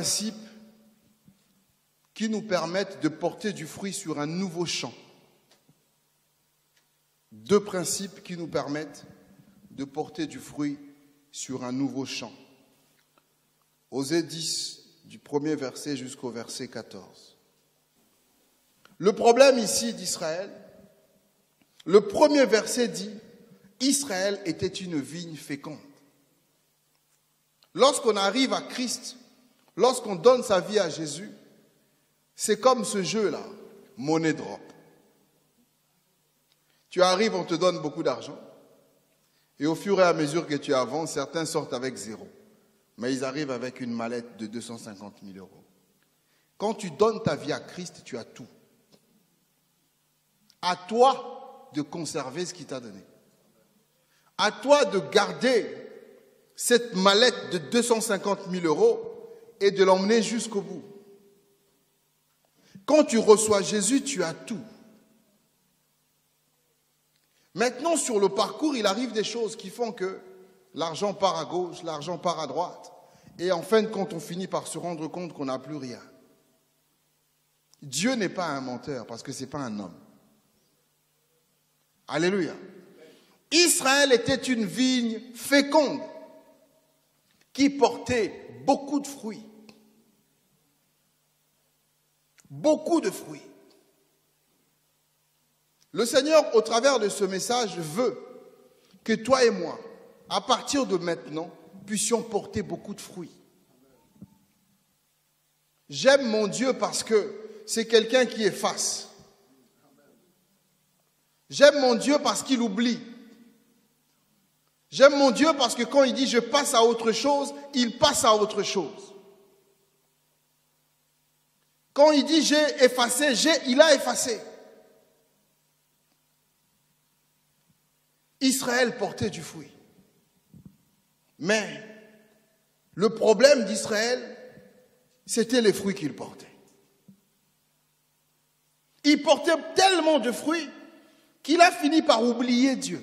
principes qui nous permettent de porter du fruit sur un nouveau champ. Deux principes qui nous permettent de porter du fruit sur un nouveau champ. Osée 10, du premier verset jusqu'au verset 14. Le problème ici d'Israël, le premier verset dit, Israël était une vigne féconde. Lorsqu'on arrive à Christ, lorsqu'on donne sa vie à Jésus, c'est comme ce jeu-là, monnaie drop. Tu arrives, on te donne beaucoup d'argent. Et au fur et à mesure que tu avances, certains sortent avec zéro. Mais ils arrivent avec une mallette de 250 000 euros. Quand tu donnes ta vie à Christ, tu as tout. À toi de conserver ce qu'il t'a donné. À toi de garder cette mallette de 250 000 euros et de l'emmener jusqu'au bout. Quand tu reçois Jésus, tu as tout. Maintenant, sur le parcours, il arrive des choses qui font que l'argent part à gauche, l'argent part à droite, et en fin de compte, on finit par se rendre compte qu'on n'a plus rien. Dieu n'est pas un menteur parce que ce n'est pas un homme. Alléluia. Israël était une vigne féconde qui portait beaucoup de fruits. Beaucoup de fruits. Le Seigneur, au travers de ce message, veut que toi et moi, à partir de maintenant, puissions porter beaucoup de fruits. J'aime mon Dieu parce que c'est quelqu'un qui efface. J'aime mon Dieu parce qu'il oublie. J'aime mon Dieu parce que quand il dit je passe à autre chose, il passe à autre chose. Quand il dit j'ai effacé, j'ai, il a effacé. Israël portait du fruit. Mais le problème d'Israël, c'était les fruits qu'il portait. Il portait tellement de fruits qu'il a fini par oublier Dieu.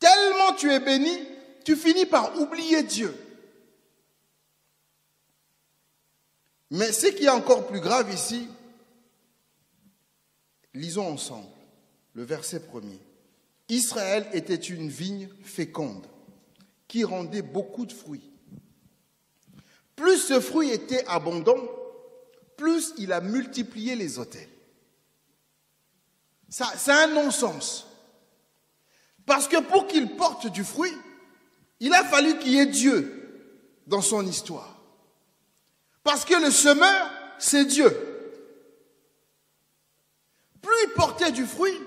Tellement tu es béni, tu finis par oublier Dieu. Mais ce qui est encore plus grave ici, lisons ensemble le verset premier. Israël était une vigne féconde qui rendait beaucoup de fruits. Plus ce fruit était abondant, plus il a multiplié les hôtels. C'est un non-sens. Parce que pour qu'il porte du fruit, il a fallu qu'il y ait Dieu dans son histoire. Parce que le semeur, c'est Dieu. Plus il portait du fruit,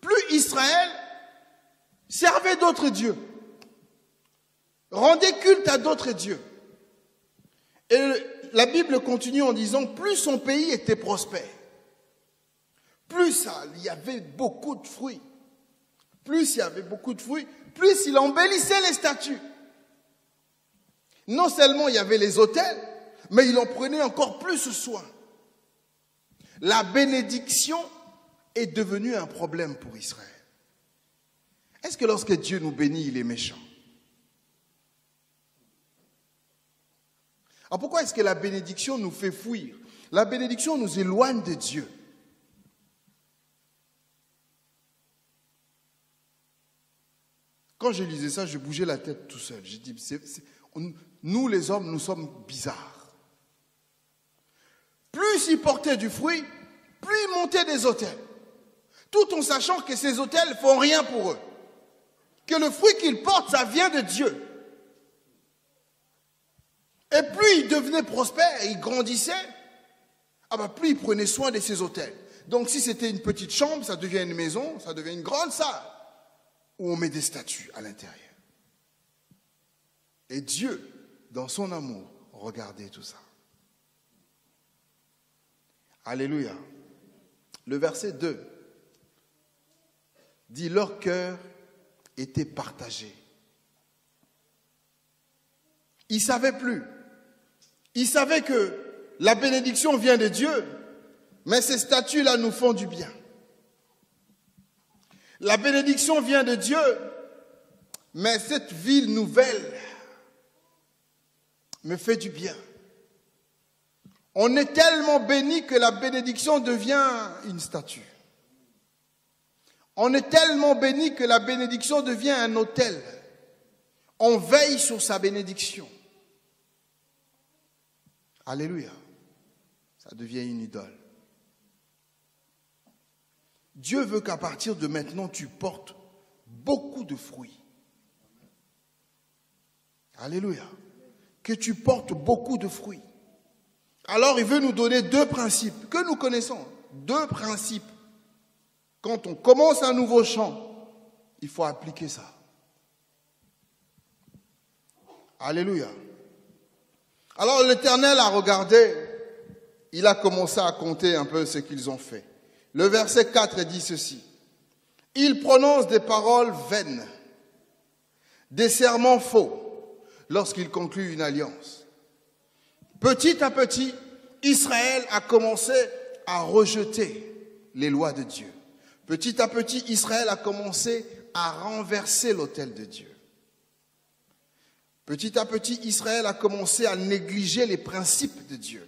plus Israël servait d'autres dieux, rendait culte à d'autres dieux. Et la Bible continue en disant, plus son pays était prospère, plus il y avait beaucoup de fruits, plus il y avait beaucoup de fruits, plus il embellissait les statues. Non seulement il y avait les hôtels, mais il en prenait encore plus soin. La bénédiction est devenue un problème pour Israël. Est-ce que lorsque Dieu nous bénit, il est méchant? Alors pourquoi est-ce que la bénédiction nous fait fuir? La bénédiction nous éloigne de Dieu. Quand je lisais ça, je bougeais la tête tout seul. J'ai dit, nous les hommes, nous sommes bizarres. Plus ils portaient du fruit, plus ils montaient des hôtels. Tout en sachant que ces hôtels font rien pour eux. Que le fruit qu'ils portent, ça vient de Dieu. Et plus ils devenaient prospères, ils grandissaient, ah ben plus ils prenaient soin de ces hôtels. Donc si c'était une petite chambre, ça devient une maison, ça devient une grande salle où on met des statues à l'intérieur. Et Dieu, dans son amour, regardait tout ça. Alléluia. Le verset 2 dit leur cœur était partagé. Ils ne savaient plus. Ils savaient que la bénédiction vient de Dieu, mais ces statues-là nous font du bien. La bénédiction vient de Dieu, Mais cette ville nouvelle me fait du bien. On est tellement béni que la bénédiction devient une statue. On est tellement béni que la bénédiction devient un hôtel. On veille sur sa bénédiction. Alléluia. Ça devient une idole. Dieu veut qu'à partir de maintenant, tu portes beaucoup de fruits. Alléluia. Que tu portes beaucoup de fruits. Alors il veut nous donner deux principes que nous connaissons. Deux principes. Quand on commence un nouveau chant, il faut appliquer ça. Alléluia. Alors l'Éternel a regardé, il a commencé à compter un peu ce qu'ils ont fait. Le verset 4 dit ceci. Il prononce des paroles vaines, des serments faux lorsqu'il conclut une alliance. Petit à petit, Israël a commencé à rejeter les lois de Dieu. Petit à petit, Israël a commencé à renverser l'autel de Dieu. Petit à petit, Israël a commencé à négliger les principes de Dieu.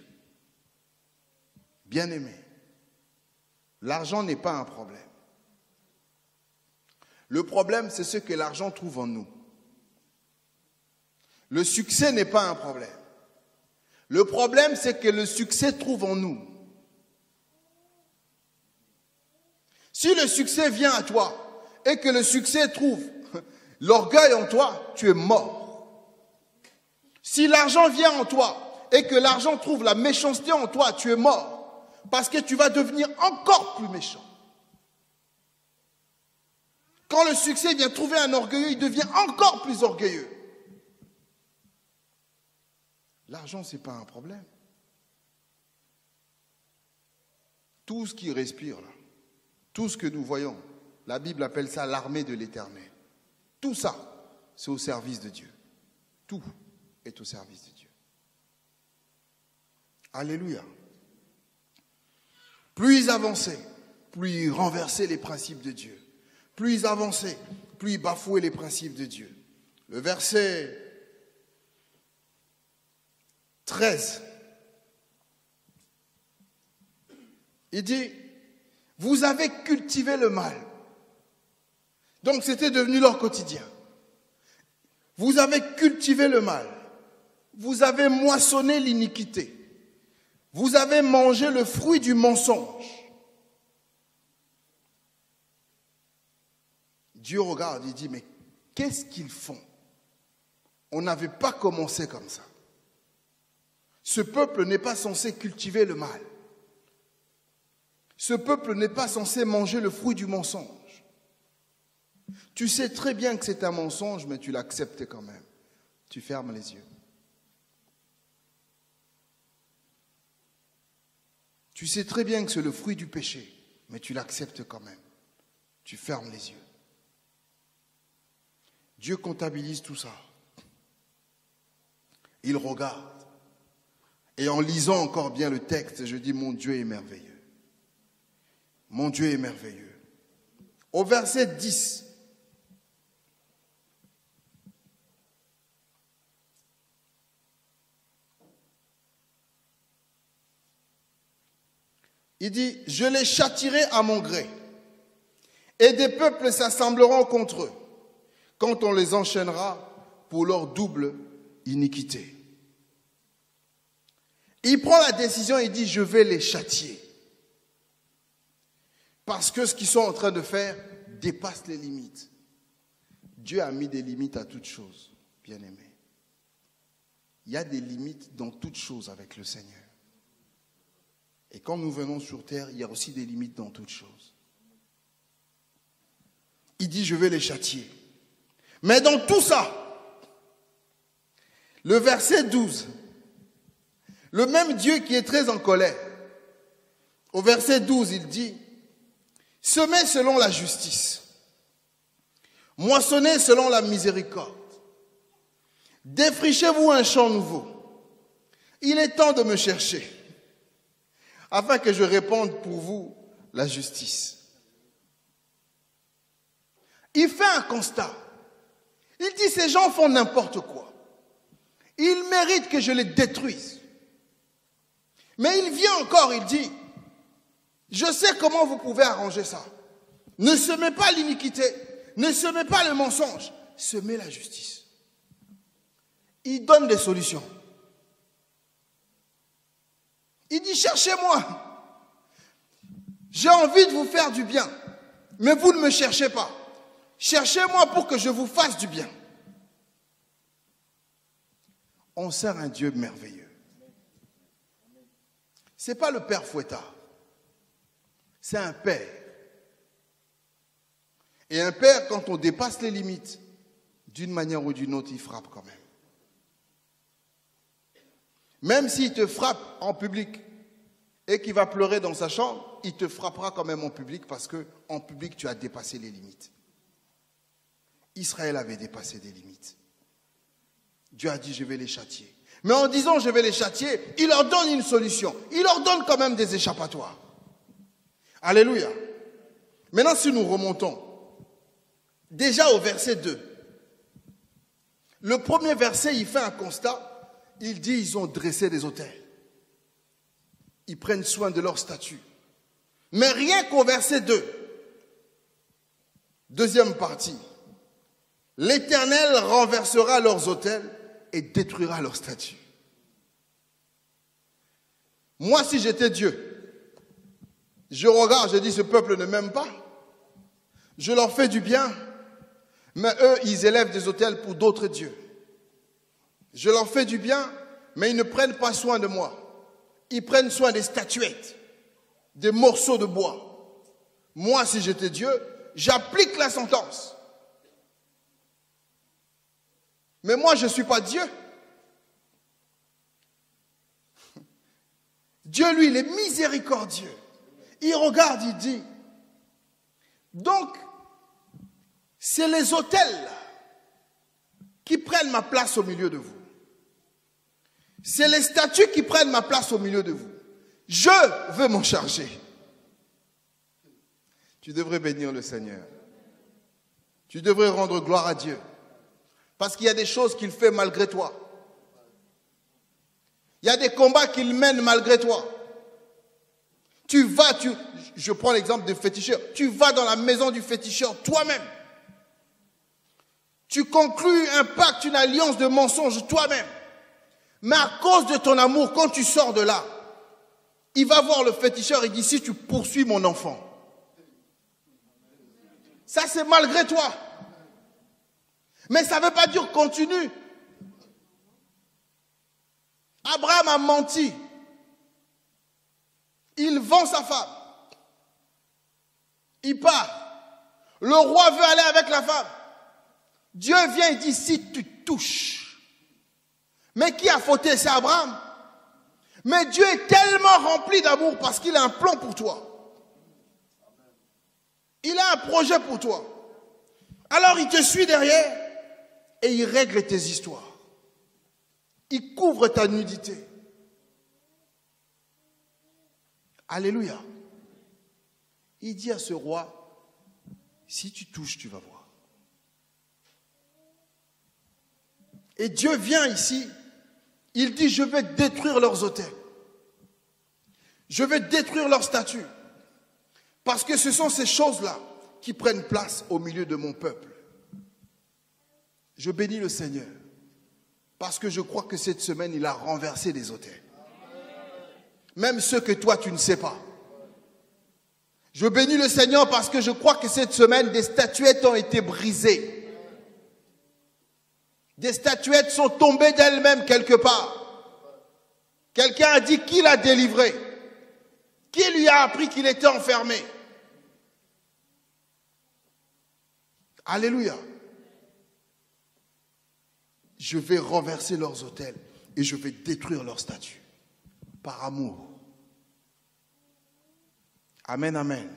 Bien aimé, l'argent n'est pas un problème. Le problème, c'est ce que l'argent trouve en nous. Le succès n'est pas un problème. Le problème, c'est que le succès trouve en nous. Si le succès vient à toi et que le succès trouve l'orgueil en toi, tu es mort. Si l'argent vient en toi et que l'argent trouve la méchanceté en toi, tu es mort. Parce que tu vas devenir encore plus méchant. Quand le succès vient trouver un orgueilleux, il devient encore plus orgueilleux. L'argent, ce n'est pas un problème. Tout ce qui respire, tout ce que nous voyons, la Bible appelle ça l'armée de l'éternel. Tout ça, c'est au service de Dieu. Tout est au service de Dieu. Alléluia. Plus ils avançaient, plus ils renversaient les principes de Dieu. Plus ils avançaient, plus ils bafouaient les principes de Dieu. Le verset 13, il dit, vous avez cultivé le mal. Donc c'était devenu leur quotidien. Vous avez cultivé le mal. Vous avez moissonné l'iniquité. Vous avez mangé le fruit du mensonge. Dieu regarde, il dit, mais qu'est-ce qu'ils font? On n'avait pas commencé comme ça. Ce peuple n'est pas censé cultiver le mal. Ce peuple n'est pas censé manger le fruit du mensonge. Tu sais très bien que c'est un mensonge, mais tu l'acceptes quand même. Tu fermes les yeux. Tu sais très bien que c'est le fruit du péché, mais tu l'acceptes quand même. Tu fermes les yeux. Dieu comptabilise tout ça. Il regarde. Et en lisant encore bien le texte, je dis, mon Dieu est merveilleux. Mon Dieu est merveilleux. Au verset 10, Il dit, je les châtirai à mon gré, et des peuples s'assembleront contre eux, quand on les enchaînera pour leur double iniquité. Il prend la décision et dit, je vais les châtier. Parce que ce qu'ils sont en train de faire dépasse les limites. Dieu a mis des limites à toutes choses, bien aimé. Il y a des limites dans toutes choses avec le Seigneur. Et quand nous venons sur terre, il y a aussi des limites dans toutes choses. Il dit, je vais les châtier. Mais dans tout ça, le verset 12, le même Dieu qui est très en colère, au verset 12, il dit, semez selon la justice, moissonnez selon la miséricorde, défrichez-vous un champ nouveau. Il est temps de me chercher afin que je réponde pour vous la justice. Il fait un constat. Il dit, ces gens font n'importe quoi. Ils méritent que je les détruise. Mais il vient encore, il dit, je sais comment vous pouvez arranger ça. Ne semez pas l'iniquité, ne semez pas le mensonge, semez la justice. Il donne des solutions. Il dit, cherchez-moi. J'ai envie de vous faire du bien, mais vous ne me cherchez pas. Cherchez-moi pour que je vous fasse du bien. On sert un Dieu merveilleux. Ce n'est pas le Père Fouettard, c'est un Père. Et un Père, quand on dépasse les limites, d'une manière ou d'une autre, il frappe quand même. Même s'il te frappe en public et qu'il va pleurer dans sa chambre, il te frappera quand même en public parce que en public tu as dépassé les limites. Israël avait dépassé des limites. Dieu a dit je vais les châtier. Mais en disant je vais les châtier, il leur donne une solution. Il leur donne quand même des échappatoires. Alléluia. Maintenant si nous remontons déjà au verset 2. Le premier verset, il fait un constat. Il dit ils ont dressé des hôtels. Ils prennent soin de leur statut. Mais rien qu'au verset 2, deuxième partie, l'Éternel renversera leurs autels et détruira leurs statues. Moi, si j'étais Dieu, je regarde, je dis, ce peuple ne m'aime pas. Je leur fais du bien, mais eux, ils élèvent des autels pour d'autres dieux. Je leur fais du bien, mais ils ne prennent pas soin de moi. Ils prennent soin des statuettes des morceaux de bois. Moi, si j'étais Dieu, j'applique la sentence. Mais moi, je ne suis pas Dieu. Dieu, lui, il est miséricordieux. Il regarde, il dit, donc, c'est les hôtels qui prennent ma place au milieu de vous. C'est les statues qui prennent ma place au milieu de vous. Je veux m'en charger. Tu devrais bénir le Seigneur. Tu devrais rendre gloire à Dieu. Parce qu'il y a des choses qu'il fait malgré toi. Il y a des combats qu'il mène malgré toi. Tu vas, tu, je prends l'exemple des féticheurs, tu vas dans la maison du féticheur toi-même. Tu conclus un pacte, une alliance de mensonges toi-même. Mais à cause de ton amour, quand tu sors de là, il va voir le féticheur et dit, si tu poursuis mon enfant, ça c'est malgré toi. Mais ça ne veut pas dire continue. Abraham a menti. Il vend sa femme. Il part. Le roi veut aller avec la femme. Dieu vient et dit, si tu touches. Mais qui a fauté? C'est Abraham. Mais Dieu est tellement rempli d'amour parce qu'il a un plan pour toi. Il a un projet pour toi. Alors il te suit derrière et il règle tes histoires. Il couvre ta nudité. Alléluia. Il dit à ce roi, si tu touches, tu vas voir. Et Dieu vient ici il dit, je vais détruire leurs hôtels. Je vais détruire leurs statues. Parce que ce sont ces choses-là qui prennent place au milieu de mon peuple. Je bénis le Seigneur. Parce que je crois que cette semaine, il a renversé des hôtels. Même ceux que toi, tu ne sais pas. Je bénis le Seigneur parce que je crois que cette semaine, des statuettes ont été brisées. Des statuettes sont tombées d'elles-mêmes quelque part. Quelqu'un a dit qui l'a délivré? Qui lui a appris qu'il était enfermé? Alléluia. Je vais renverser leurs hôtels et je vais détruire leurs statues par amour. Amen, amen.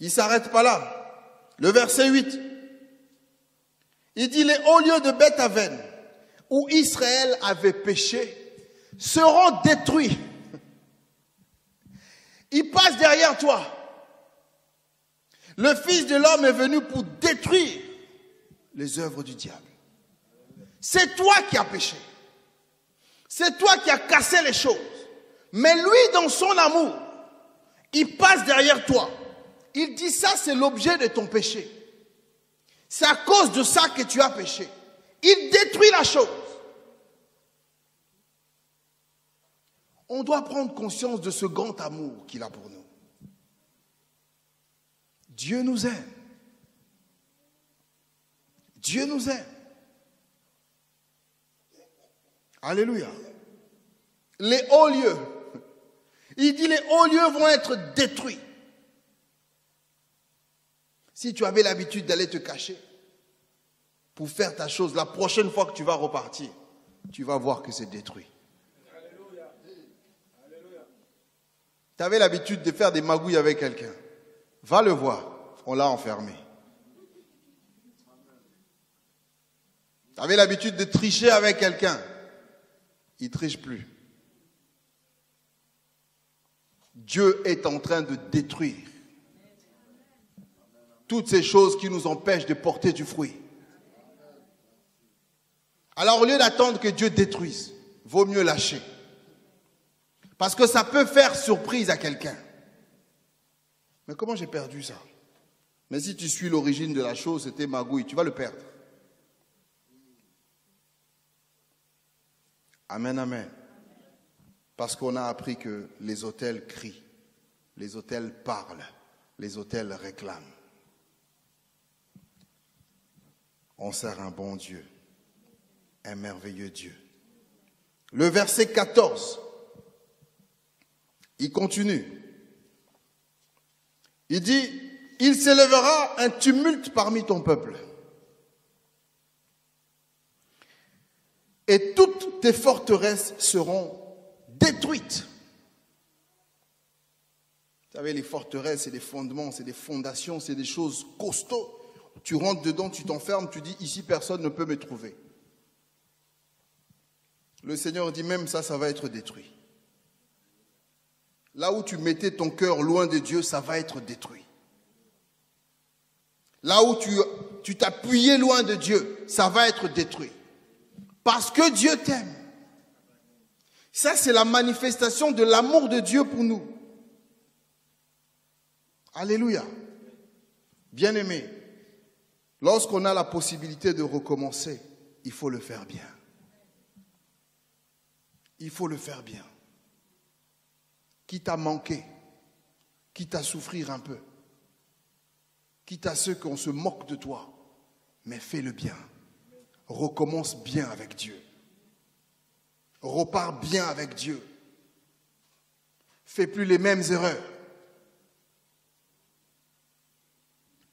Il ne s'arrête pas là. Le verset 8. Il dit les hauts lieux de Bethaven où Israël avait péché seront détruits. Il passe derrière toi. Le Fils de l'homme est venu pour détruire les œuvres du diable. C'est toi qui as péché. C'est toi qui as cassé les choses. Mais lui, dans son amour, il passe derrière toi. Il dit ça, c'est l'objet de ton péché. C'est à cause de ça que tu as péché. Il détruit la chose. On doit prendre conscience de ce grand amour qu'il a pour nous. Dieu nous aime. Dieu nous aime. Alléluia. Les hauts lieux. Il dit les hauts lieux vont être détruits. Si tu avais l'habitude d'aller te cacher pour faire ta chose, la prochaine fois que tu vas repartir, tu vas voir que c'est détruit. Tu avais l'habitude de faire des magouilles avec quelqu'un. Va le voir. On l'a enfermé. Tu avais l'habitude de tricher avec quelqu'un. Il ne triche plus. Dieu est en train de détruire toutes ces choses qui nous empêchent de porter du fruit. Alors au lieu d'attendre que Dieu détruise, vaut mieux lâcher. Parce que ça peut faire surprise à quelqu'un. Mais comment j'ai perdu ça? Mais si tu suis l'origine de la chose, c'était magouille, tu vas le perdre. Amen, amen. Parce qu'on a appris que les hôtels crient, les hôtels parlent, les hôtels réclament. on sert un bon Dieu, un merveilleux Dieu. Le verset 14, il continue. Il dit, il s'élèvera un tumulte parmi ton peuple. Et toutes tes forteresses seront détruites. Vous savez, les forteresses, c'est des fondements, c'est des fondations, c'est des choses costauds. Tu rentres dedans, tu t'enfermes, tu dis ici personne ne peut me trouver. Le Seigneur dit même ça, ça va être détruit. Là où tu mettais ton cœur loin de Dieu, ça va être détruit. Là où tu t'appuyais loin de Dieu, ça va être détruit. Parce que Dieu t'aime. Ça, c'est la manifestation de l'amour de Dieu pour nous. Alléluia. Bien-aimé, Lorsqu'on a la possibilité de recommencer, il faut le faire bien. Il faut le faire bien. Quitte à manquer, quitte à souffrir un peu, quitte à ceux qu'on se moque de toi, mais fais le bien. Recommence bien avec Dieu. Repars bien avec Dieu. Fais plus les mêmes erreurs.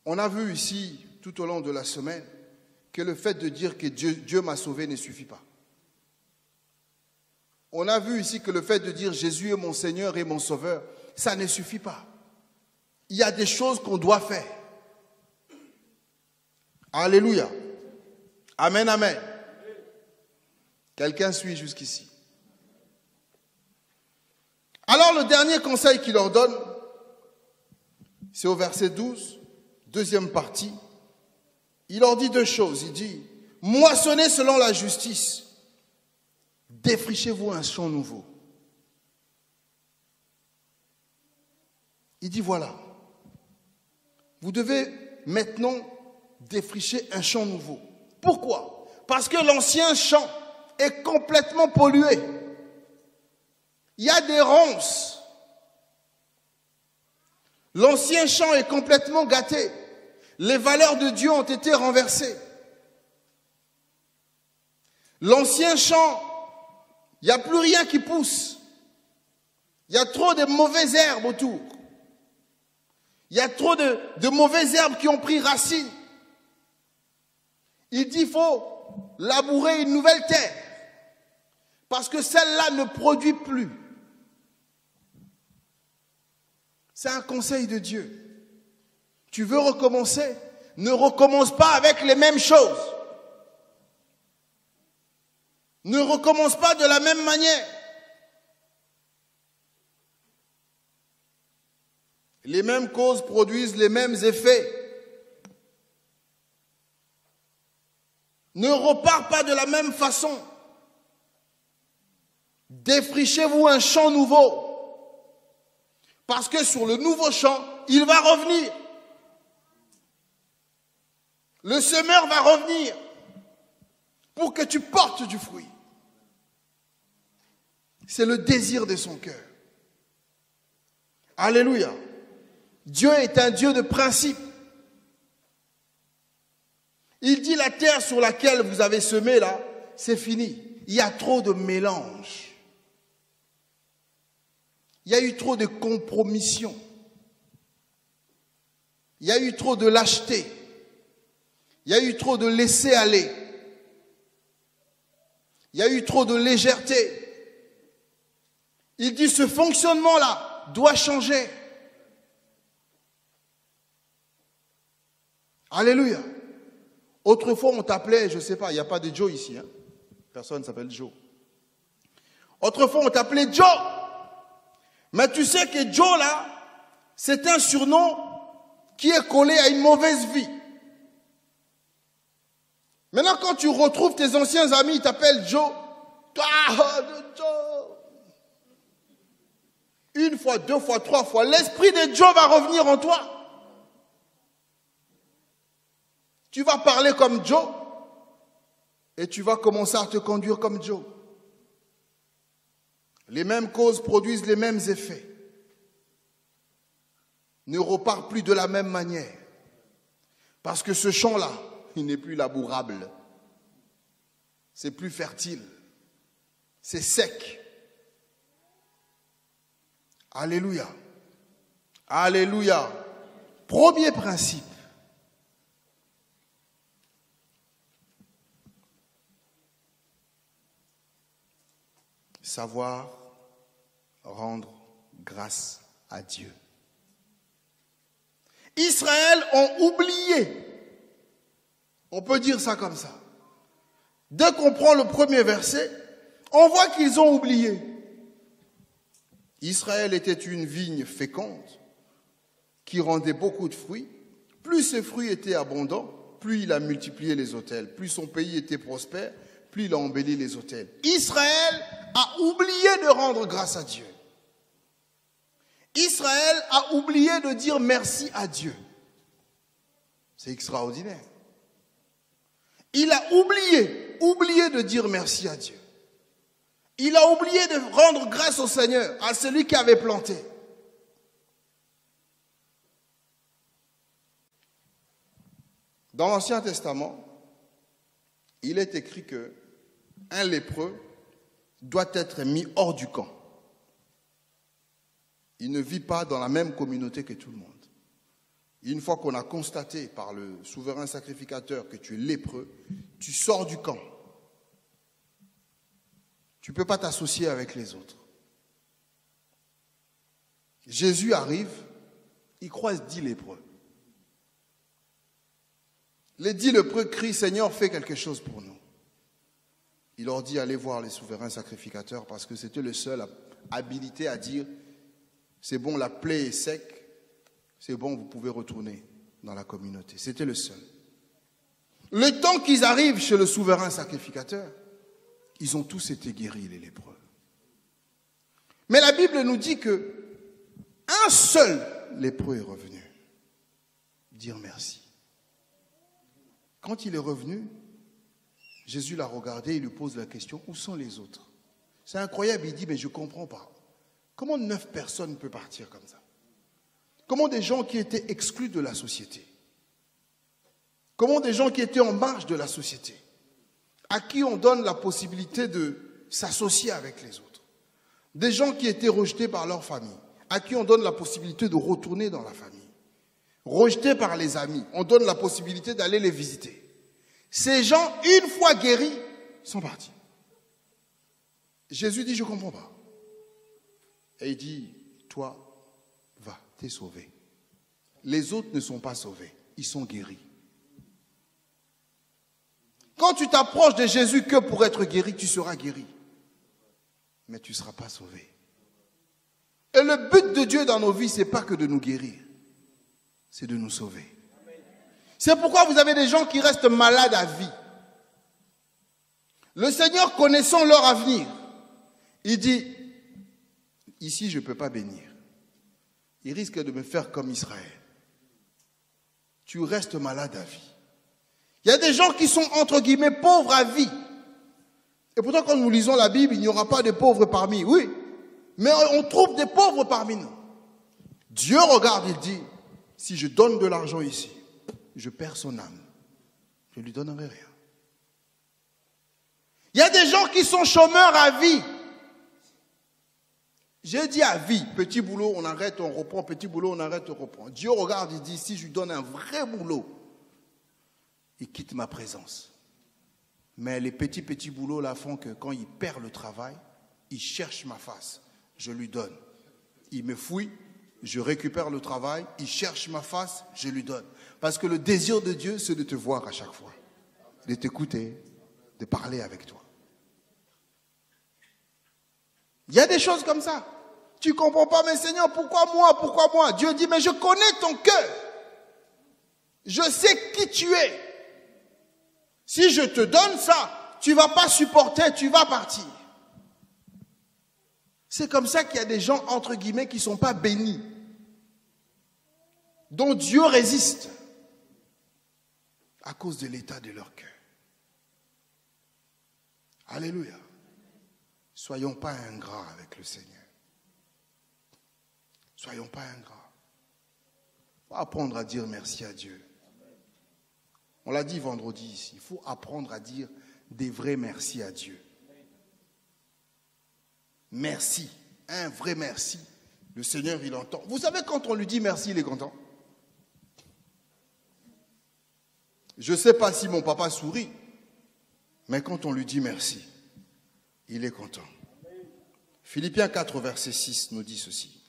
On a vu ici tout au long de la semaine que le fait de dire que Dieu, Dieu m'a sauvé ne suffit pas. On a vu ici que le fait de dire Jésus est mon Seigneur et mon Sauveur, ça ne suffit pas. Il y a des choses qu'on doit faire. Alléluia. Amen, amen. Quelqu'un suit jusqu'ici. Alors le dernier conseil qu'il leur donne, c'est au verset 12, deuxième partie. Il leur dit deux choses. Il dit, moissonnez selon la justice, défrichez-vous un champ nouveau. Il dit, voilà, vous devez maintenant défricher un champ nouveau. Pourquoi? Parce que l'ancien champ est complètement pollué. Il y a des ronces. L'ancien champ est complètement gâté. Les valeurs de Dieu ont été renversées. L'ancien champ, il n'y a plus rien qui pousse. Il y a trop de mauvaises herbes autour. Il y a trop de, de mauvaises herbes qui ont pris racine. Il dit qu'il faut labourer une nouvelle terre. Parce que celle-là ne produit plus. C'est un conseil de Dieu. Tu veux recommencer? Ne recommence pas avec les mêmes choses. Ne recommence pas de la même manière. Les mêmes causes produisent les mêmes effets. Ne repart pas de la même façon. Défrichez-vous un champ nouveau. Parce que sur le nouveau champ, il va revenir. Le semeur va revenir pour que tu portes du fruit. C'est le désir de son cœur. Alléluia. Dieu est un Dieu de principe. Il dit la terre sur laquelle vous avez semé là, c'est fini. Il y a trop de mélange. Il y a eu trop de compromission. Il y a eu trop de lâcheté. Il y a eu trop de laisser aller. Il y a eu trop de légèreté. Il dit ce fonctionnement-là doit changer. Alléluia. Autrefois, on t'appelait, je ne sais pas, il n'y a pas de Joe ici. Hein? Personne ne s'appelle Joe. Autrefois, on t'appelait Joe. Mais tu sais que Joe, là, c'est un surnom qui est collé à une mauvaise vie. Maintenant, quand tu retrouves tes anciens amis, ils t'appellent Joe. Joe. Une fois, deux fois, trois fois, l'esprit de Joe va revenir en toi. Tu vas parler comme Joe et tu vas commencer à te conduire comme Joe. Les mêmes causes produisent les mêmes effets. Ne repart plus de la même manière. Parce que ce champ-là, il n'est plus labourable. C'est plus fertile. C'est sec. Alléluia. Alléluia. Premier principe. Savoir rendre grâce à Dieu. Israël ont oublié. On peut dire ça comme ça. Dès qu'on prend le premier verset, on voit qu'ils ont oublié. Israël était une vigne féconde qui rendait beaucoup de fruits. Plus ses fruits étaient abondants, plus il a multiplié les hôtels. Plus son pays était prospère, plus il a embelli les hôtels. Israël a oublié de rendre grâce à Dieu. Israël a oublié de dire merci à Dieu. C'est extraordinaire. Il a oublié, oublié de dire merci à Dieu. Il a oublié de rendre grâce au Seigneur, à celui qui avait planté. Dans l'Ancien Testament, il est écrit que un lépreux doit être mis hors du camp. Il ne vit pas dans la même communauté que tout le monde. une fois qu'on a constaté par le souverain sacrificateur que tu es lépreux, tu sors du camp. Tu ne peux pas t'associer avec les autres. Jésus arrive, il croise dix lépreux. Les dix lépreux crient, Seigneur, fais quelque chose pour nous. Il leur dit allez voir les souverains sacrificateurs parce que c'était le seul habilité à dire c'est bon, la plaie est sec, c'est bon, vous pouvez retourner dans la communauté. C'était le seul. Le temps qu'ils arrivent chez le souverain sacrificateur, ils ont tous été guéris, les lépreux. Mais la Bible nous dit que un seul lépreux est revenu dire merci. Quand il est revenu, Jésus l'a regardé et lui pose la question, où sont les autres? C'est incroyable, il dit, mais je ne comprends pas. Comment neuf personnes peuvent partir comme ça? Comment des gens qui étaient exclus de la société? Comment des gens qui étaient en marge de la société? À qui on donne la possibilité de s'associer avec les autres? Des gens qui étaient rejetés par leur famille, à qui on donne la possibilité de retourner dans la famille? Rejetés par les amis, on donne la possibilité d'aller les visiter. Ces gens, une fois guéris, sont partis. Jésus dit, je ne comprends pas. Et il dit, toi, va, t'es sauvé. Les autres ne sont pas sauvés, ils sont guéris. Quand tu t'approches de Jésus que pour être guéri, tu seras guéri. Mais tu ne seras pas sauvé. Et le but de Dieu dans nos vies, ce n'est pas que de nous guérir, c'est de nous sauver. C'est pourquoi vous avez des gens qui restent malades à vie. Le Seigneur, connaissant leur avenir, il dit, ici je ne peux pas bénir. Il risque de me faire comme Israël. Tu restes malade à vie. Il y a des gens qui sont, entre guillemets, pauvres à vie. Et pourtant, quand nous lisons la Bible, il n'y aura pas de pauvres parmi. Oui, mais on trouve des pauvres parmi nous. Dieu regarde, il dit, si je donne de l'argent ici, je perds son âme. Je ne lui donnerai rien. Il y a des gens qui sont chômeurs à vie. J'ai dit à vie, petit boulot, on arrête, on reprend, petit boulot, on arrête, on reprend. Dieu regarde, il dit, si je lui donne un vrai boulot, il quitte ma présence. Mais les petits, petits boulots là font que quand il perd le travail, il cherche ma face. Je lui donne. Il me fouille, je récupère le travail, il cherche ma face, je lui donne. Parce que le désir de Dieu, c'est de te voir à chaque fois, de t'écouter, de parler avec toi. Il y a des choses comme ça. Tu comprends pas, mais Seigneur, pourquoi moi Pourquoi moi? Dieu dit, mais je connais ton cœur. Je sais qui tu es. Si je te donne ça, tu vas pas supporter, tu vas partir. C'est comme ça qu'il y a des gens, entre guillemets, qui ne sont pas bénis, dont Dieu résiste à cause de l'état de leur cœur. Alléluia. Soyons pas ingrats avec le Seigneur. Soyons pas ingrats. Il faut apprendre à dire merci à Dieu. On l'a dit vendredi ici. Il faut apprendre à dire des vrais merci à Dieu. Merci, un vrai merci. Le Seigneur, il entend. Vous savez, quand on lui dit merci, il est content? Je ne sais pas si mon papa sourit, mais quand on lui dit merci, il est content. Philippiens 4, verset 6 nous dit ceci.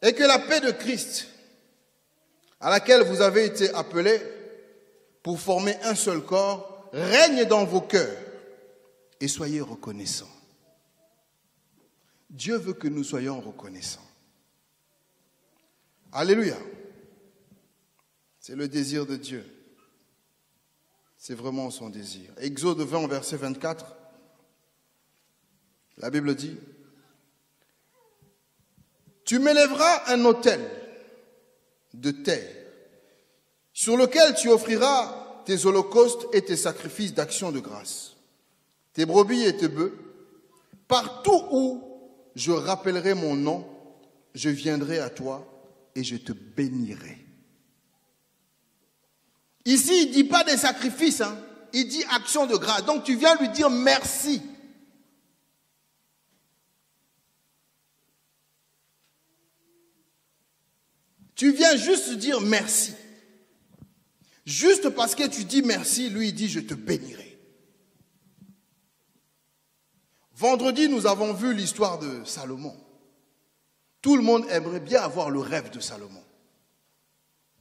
Et que la paix de Christ, à laquelle vous avez été appelés pour former un seul corps, règne dans vos cœurs et soyez reconnaissants. Dieu veut que nous soyons reconnaissants. Alléluia. C'est le désir de Dieu. C'est vraiment son désir. Exode 20, verset 24. La Bible dit, Tu m'élèveras un autel de terre sur lequel tu offriras tes holocaustes et tes sacrifices d'action de grâce, tes brebis et tes bœufs. Partout où je rappellerai mon nom, je viendrai à toi et je te bénirai. Ici, il ne dit pas des sacrifices, hein. il dit action de grâce. Donc tu viens lui dire merci. Tu viens juste dire merci. Juste parce que tu dis merci, lui il dit je te bénirai. Vendredi, nous avons vu l'histoire de Salomon. Tout le monde aimerait bien avoir le rêve de Salomon.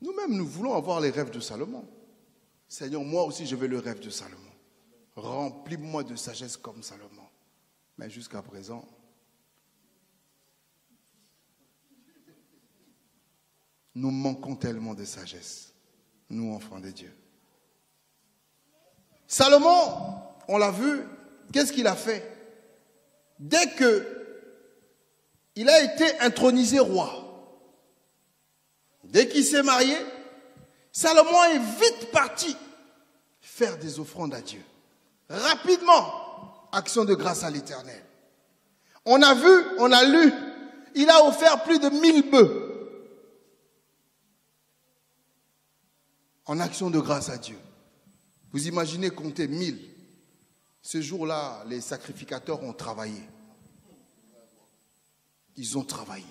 Nous-mêmes, nous voulons avoir les rêves de Salomon. Seigneur, moi aussi, je veux le rêve de Salomon. Remplis-moi de sagesse comme Salomon. Mais jusqu'à présent, nous manquons tellement de sagesse, nous, enfants de Dieu. Salomon, on l'a vu, qu'est-ce qu'il a fait? Dès que il a été intronisé roi, Dès qu'il s'est marié, Salomon est vite parti faire des offrandes à Dieu. Rapidement, action de grâce à l'Éternel. On a vu, on a lu, il a offert plus de mille bœufs en action de grâce à Dieu. Vous imaginez compter mille. Ce jour-là, les sacrificateurs ont travaillé. Ils ont travaillé.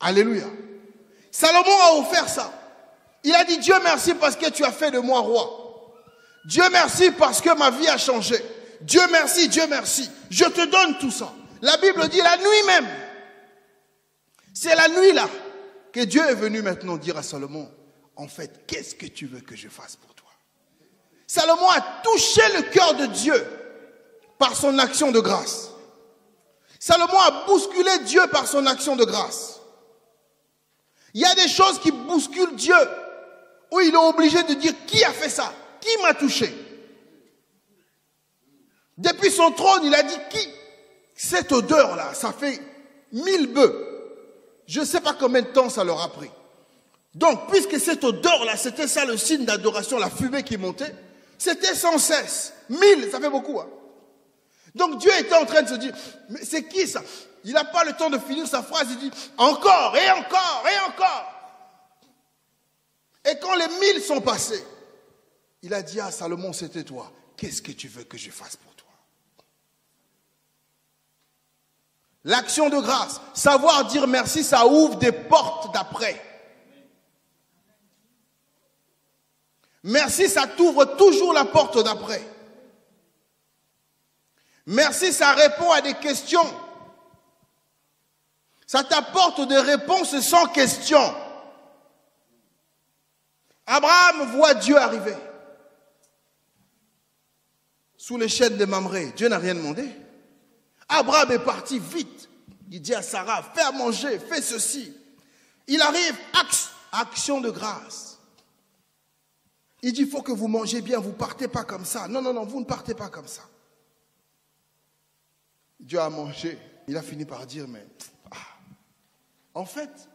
Alléluia. Salomon a offert ça. Il a dit Dieu merci parce que tu as fait de moi roi. Dieu merci parce que ma vie a changé. Dieu merci, Dieu merci. Je te donne tout ça. La Bible dit la nuit même. C'est la nuit là que Dieu est venu maintenant dire à Salomon, en fait, qu'est-ce que tu veux que je fasse pour Salomon a touché le cœur de Dieu par son action de grâce. Salomon a bousculé Dieu par son action de grâce. Il y a des choses qui bousculent Dieu, où il est obligé de dire qui a fait ça? Qui m'a touché? Depuis son trône, il a dit qui? Cette odeur-là, ça fait mille bœufs. Je ne sais pas combien de temps ça leur a pris. Donc, puisque cette odeur-là, c'était ça le signe d'adoration, la fumée qui montait, c'était sans cesse. Mille, ça fait beaucoup. Hein. Donc Dieu était en train de se dire, mais c'est qui ça? Il n'a pas le temps de finir sa phrase, il dit, encore et encore et encore. Et quand les mille sont passés, il a dit à Salomon, c'était toi. Qu'est-ce que tu veux que je fasse pour toi? L'action de grâce, savoir dire merci, ça ouvre des portes d'après. Merci, ça t'ouvre toujours la porte d'après. Merci, ça répond à des questions. Ça t'apporte des réponses sans question. Abraham voit Dieu arriver sous les chaînes de Mamré. Dieu n'a rien demandé. Abraham est parti vite. Il dit à Sarah, fais à manger, fais ceci. Il arrive, action de grâce. Il dit, il faut que vous mangez bien, vous partez pas comme ça. Non, non, non, vous ne partez pas comme ça. Dieu a mangé. Il a fini par dire, mais ah, en fait,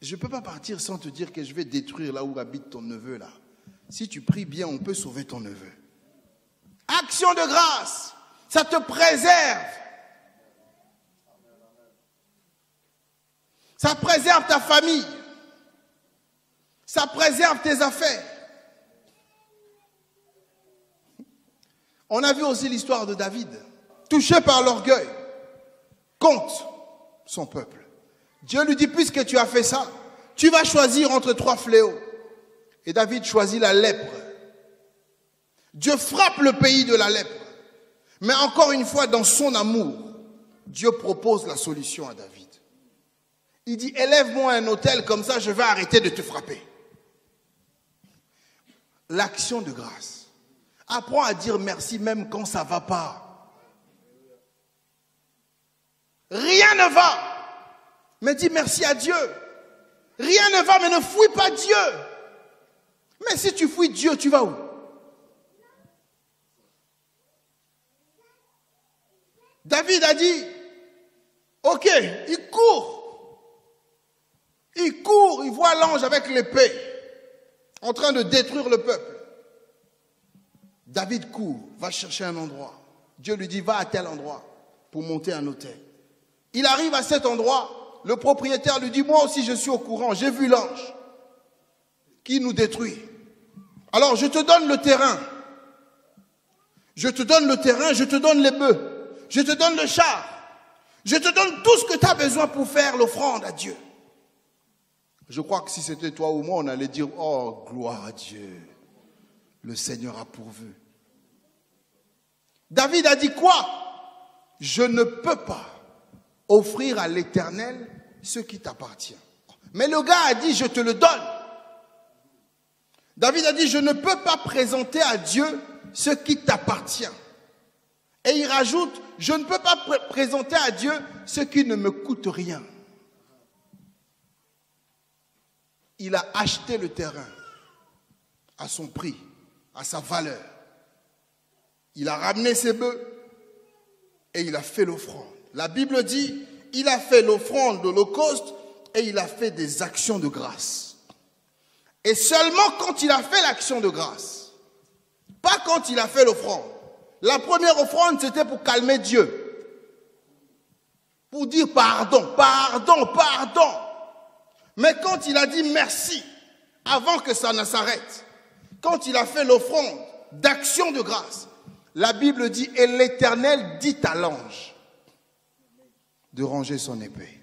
je ne peux pas partir sans te dire que je vais détruire là où habite ton neveu là. Si tu pries bien, on peut sauver ton neveu. Action de grâce, ça te préserve. Ça préserve ta famille. Ça préserve tes affaires. On a vu aussi l'histoire de David, touché par l'orgueil, contre son peuple. Dieu lui dit, puisque tu as fait ça, tu vas choisir entre trois fléaux. Et David choisit la lèpre. Dieu frappe le pays de la lèpre. Mais encore une fois, dans son amour, Dieu propose la solution à David. Il dit, élève-moi un hôtel, comme ça je vais arrêter de te frapper. L'action de grâce. Apprends à dire merci même quand ça va pas. Rien ne va. Mais dis merci à Dieu. Rien ne va, mais ne fouille pas Dieu. Mais si tu fouilles Dieu, tu vas où? David a dit, ok, il court. Il court, il voit l'ange avec l'épée en train de détruire le peuple. David court, va chercher un endroit. Dieu lui dit, va à tel endroit pour monter un hôtel. Il arrive à cet endroit, le propriétaire lui dit, moi aussi je suis au courant, j'ai vu l'ange qui nous détruit. Alors je te donne le terrain. Je te donne le terrain, je te donne les bœufs, je te donne le char, je te donne tout ce que tu as besoin pour faire l'offrande à Dieu. Je crois que si c'était toi ou moi, on allait dire, oh, gloire à Dieu, le Seigneur a pourvu. David a dit quoi? Je ne peux pas offrir à l'Éternel ce qui t'appartient. Mais le gars a dit, je te le donne. David a dit, je ne peux pas présenter à Dieu ce qui t'appartient. Et il rajoute, je ne peux pas présenter à Dieu ce qui ne me coûte rien. Il a acheté le terrain à son prix, à sa valeur. Il a ramené ses bœufs et il a fait l'offrande. La Bible dit, il a fait l'offrande de l'Holocauste et il a fait des actions de grâce. Et seulement quand il a fait l'action de grâce, pas quand il a fait l'offrande. La première offrande, c'était pour calmer Dieu. Pour dire pardon, pardon, pardon. Mais quand il a dit merci, avant que ça ne s'arrête, quand il a fait l'offrande d'action de grâce, la Bible dit, et l'Éternel dit à l'ange, de ranger son épée.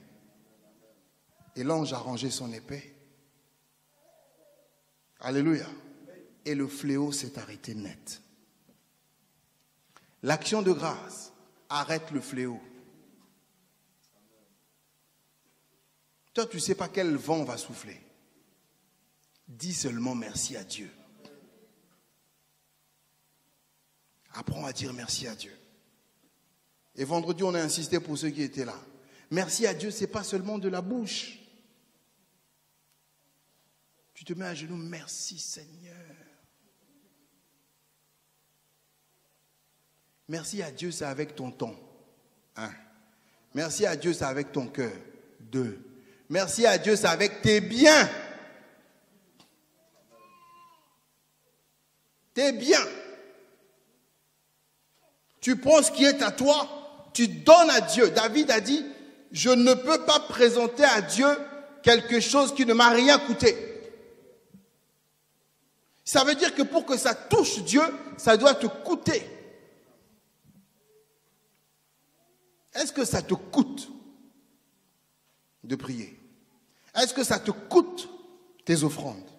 Et l'ange a rangé son épée. Alléluia. Et le fléau s'est arrêté net. L'action de grâce arrête le fléau. Toi, tu ne sais pas quel vent va souffler. Dis seulement merci à Dieu. Apprends à dire merci à Dieu. Et vendredi, on a insisté pour ceux qui étaient là. Merci à Dieu, ce n'est pas seulement de la bouche. Tu te mets à genoux, merci Seigneur. Merci à Dieu, c'est avec ton temps. Un. Merci à Dieu, c'est avec ton cœur. Deux. Merci à Dieu, c'est avec tes biens. Tes biens. Tu prends ce qui est à toi, tu donnes à Dieu. David a dit, je ne peux pas présenter à Dieu quelque chose qui ne m'a rien coûté. Ça veut dire que pour que ça touche Dieu, ça doit te coûter. Est-ce que ça te coûte de prier? Est-ce que ça te coûte tes offrandes?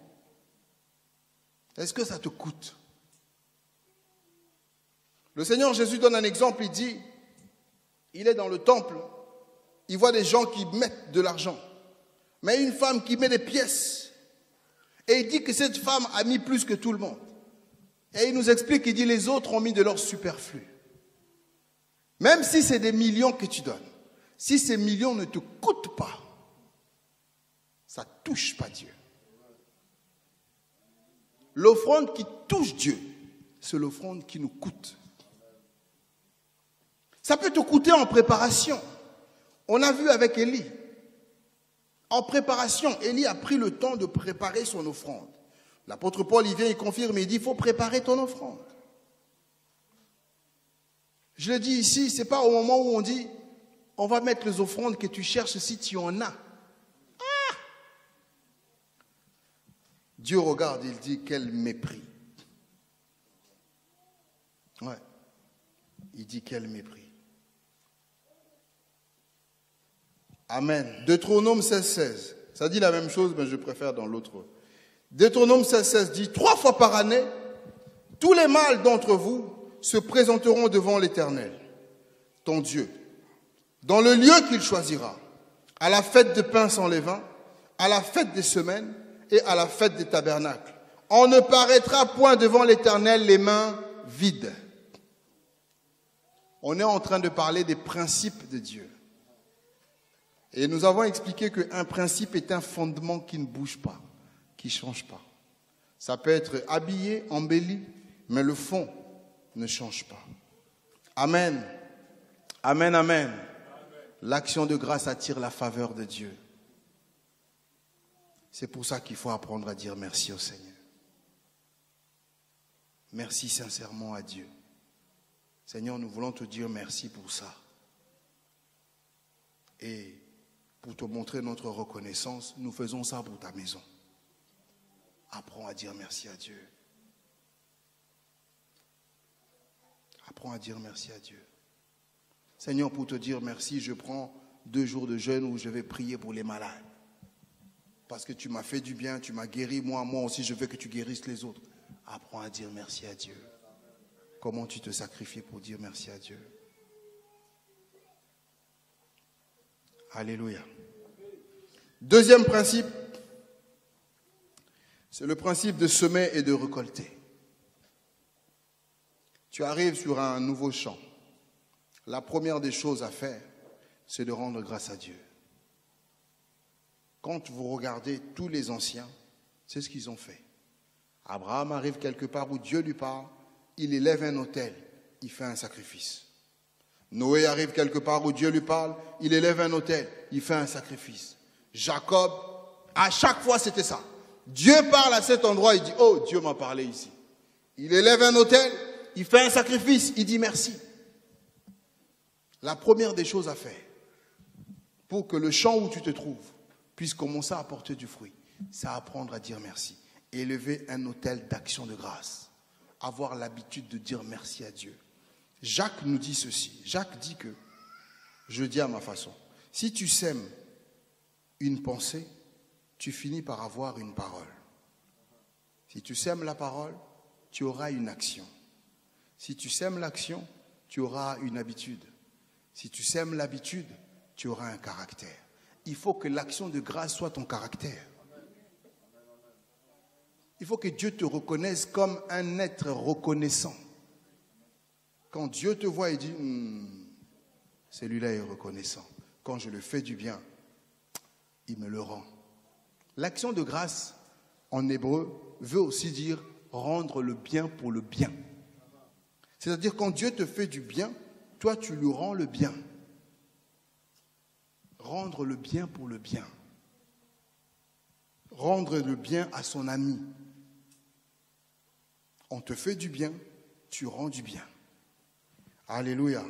Est-ce que ça te coûte? Le Seigneur Jésus donne un exemple, il dit, il est dans le temple, il voit des gens qui mettent de l'argent, mais une femme qui met des pièces et il dit que cette femme a mis plus que tout le monde. Et il nous explique, il dit, les autres ont mis de leur superflu. Même si c'est des millions que tu donnes, si ces millions ne te coûtent pas, ça ne touche pas Dieu. L'offrande qui touche Dieu, c'est l'offrande qui nous coûte. Ça peut te coûter en préparation. On a vu avec Élie. En préparation, Élie a pris le temps de préparer son offrande. L'apôtre Paul, il vient, il confirme, il dit, il faut préparer ton offrande. Je le dis ici, ce n'est pas au moment où on dit, on va mettre les offrandes que tu cherches si tu en as. Ah Dieu regarde, il dit, quel mépris. Ouais. Il dit, quel mépris. Amen. Deutéronome 16, 16. Ça dit la même chose, mais je préfère dans l'autre. Deutéronome 16, 16 dit, trois fois par année, tous les mâles d'entre vous se présenteront devant l'Éternel, ton Dieu, dans le lieu qu'il choisira, à la fête de pain sans levain, à la fête des semaines et à la fête des tabernacles. On ne paraîtra point devant l'Éternel les mains vides. On est en train de parler des principes de Dieu. Et nous avons expliqué qu'un principe est un fondement qui ne bouge pas, qui ne change pas. Ça peut être habillé, embelli, mais le fond ne change pas. Amen. Amen, amen. L'action de grâce attire la faveur de Dieu. C'est pour ça qu'il faut apprendre à dire merci au Seigneur. Merci sincèrement à Dieu. Seigneur, nous voulons te dire merci pour ça. Et pour te montrer notre reconnaissance, nous faisons ça pour ta maison. Apprends à dire merci à Dieu. Apprends à dire merci à Dieu. Seigneur, pour te dire merci, je prends deux jours de jeûne où je vais prier pour les malades. Parce que tu m'as fait du bien, tu m'as guéri, moi, moi aussi, je veux que tu guérisses les autres. Apprends à dire merci à Dieu. Comment tu te sacrifies pour dire merci à Dieu? Alléluia. Deuxième principe, c'est le principe de semer et de récolter. Tu arrives sur un nouveau champ. La première des choses à faire, c'est de rendre grâce à Dieu. Quand vous regardez tous les anciens, c'est ce qu'ils ont fait. Abraham arrive quelque part où Dieu lui parle, il élève un autel, il fait un sacrifice. Noé arrive quelque part où Dieu lui parle, il élève un autel, il fait un sacrifice. Jacob, à chaque fois c'était ça. Dieu parle à cet endroit, il dit, oh, Dieu m'a parlé ici. Il élève un autel, il fait un sacrifice, il dit merci. La première des choses à faire pour que le champ où tu te trouves puisse commencer à apporter du fruit, c'est apprendre à dire merci. Élever un autel d'action de grâce. Avoir l'habitude de dire merci à Dieu. Jacques nous dit ceci. Jacques dit que, je dis à ma façon, si tu sèmes une pensée, tu finis par avoir une parole. Si tu sèmes la parole, tu auras une action. Si tu sèmes l'action, tu auras une habitude. Si tu sèmes l'habitude, tu auras un caractère. Il faut que l'action de grâce soit ton caractère. Il faut que Dieu te reconnaisse comme un être reconnaissant. Quand Dieu te voit, il dit, hmm, celui-là est reconnaissant. Quand je le fais du bien, il me le rend. L'action de grâce, en hébreu, veut aussi dire rendre le bien pour le bien. C'est-à-dire quand Dieu te fait du bien, toi tu lui rends le bien. Rendre le bien pour le bien. Rendre le bien à son ami. On te fait du bien, tu rends du bien. Alléluia.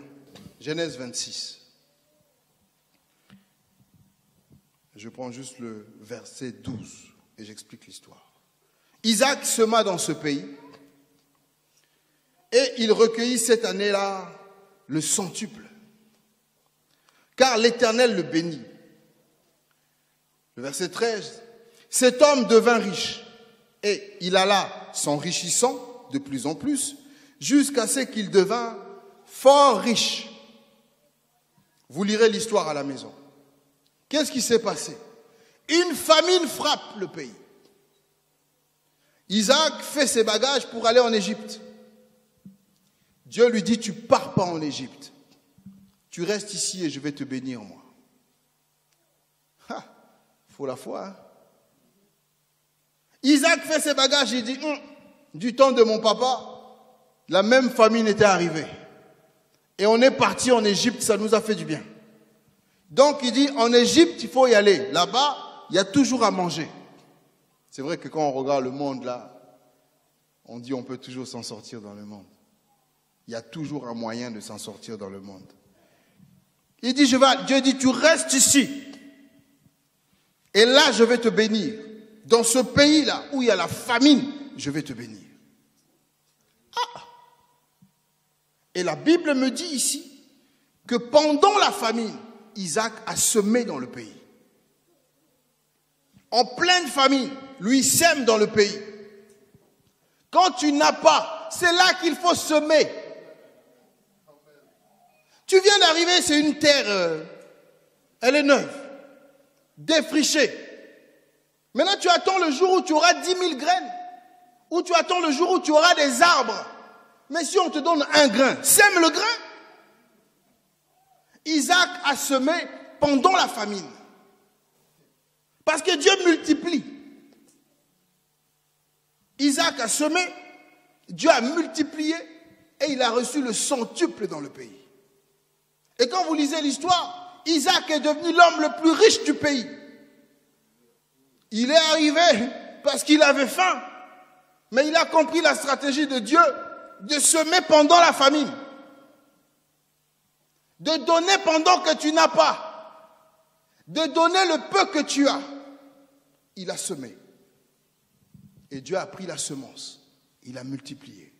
Genèse 26. Je prends juste le verset 12 et j'explique l'histoire. Isaac sema dans ce pays et il recueillit cette année-là le centuple, car l'Éternel le bénit. Le verset 13, cet homme devint riche et il alla s'enrichissant de plus en plus jusqu'à ce qu'il devint fort riche. Vous lirez l'histoire à la maison. Qu'est-ce qui s'est passé? Une famine frappe le pays. Isaac fait ses bagages pour aller en Égypte. Dieu lui dit, tu pars pas en Égypte. Tu restes ici et je vais te bénir, moi. Il faut la foi. Hein. Isaac fait ses bagages, il dit, hum, du temps de mon papa, la même famine était arrivée. Et on est parti en Égypte, ça nous a fait du bien. Donc il dit, en Égypte, il faut y aller. Là-bas, il y a toujours à manger. C'est vrai que quand on regarde le monde là, on dit on peut toujours s'en sortir dans le monde. Il y a toujours un moyen de s'en sortir dans le monde. Il dit, je vais, Dieu dit, tu restes ici. Et là, je vais te bénir. Dans ce pays-là où il y a la famine, je vais te bénir. Ah. Et la Bible me dit ici que pendant la famine, Isaac a semé dans le pays. En pleine famine, lui sème dans le pays. Quand tu n'as pas, c'est là qu'il faut semer. Tu viens d'arriver, c'est une terre, euh, elle est neuve, défrichée. Maintenant, tu attends le jour où tu auras 10 000 graines, ou tu attends le jour où tu auras des arbres. Mais si on te donne un grain, sème le grain. Isaac a semé pendant la famine. Parce que Dieu multiplie. Isaac a semé, Dieu a multiplié et il a reçu le centuple dans le pays. Et quand vous lisez l'histoire, Isaac est devenu l'homme le plus riche du pays. Il est arrivé parce qu'il avait faim, mais il a compris la stratégie de Dieu de semer pendant la famine de donner pendant que tu n'as pas, de donner le peu que tu as. Il a semé. Et Dieu a pris la semence. Il a multiplié.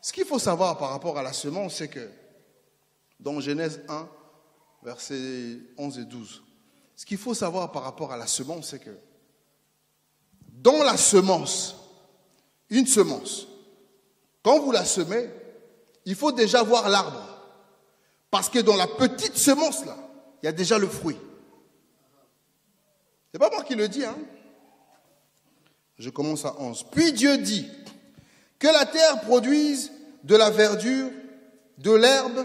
Ce qu'il faut savoir par rapport à la semence, c'est que dans Genèse 1, versets 11 et 12, ce qu'il faut savoir par rapport à la semence, c'est que dans la semence, une semence, quand vous la semez, il faut déjà voir l'arbre. Parce que dans la petite semence, là, il y a déjà le fruit. C'est pas moi qui le dis, hein. Je commence à 11. Puis Dieu dit que la terre produise de la verdure, de l'herbe